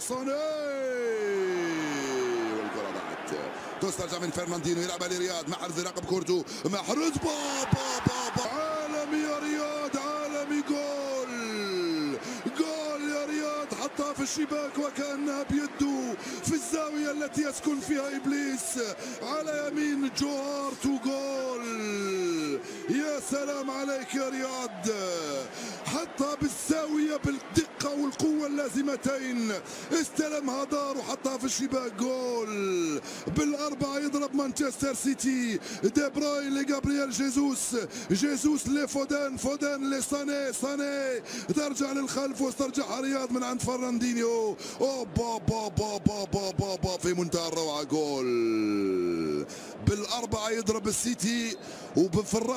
ساني والكرة ضاعت. تسترجع من فرناندينيو يلعبها لرياض محرز رقم كورتو محرز بابا بابا عالمي يا رياض عالمي جول. جول يا رياض. حطها في الشباك وكأنها بيده. في الزاوية التي يسكن فيها إبليس. على يمين جو هارت جول يا سلام عليك يا رياض. حطها بالزاوية بالدقة. والقوة اللازمتين. استلمها دار وحطها في الشباك. جول. بالأربعة يضرب مانشستر سيتي. دي بروين لجابرييل جيزوس جيزوس لفودان. فودان لساني. ساني. ترجع للخلف واسترجعها رياض من عند فرناندينيو. أوبا با با با با با با في منتهى الروعة. جول. بالأربعة يضرب السيتي. وفي الرابع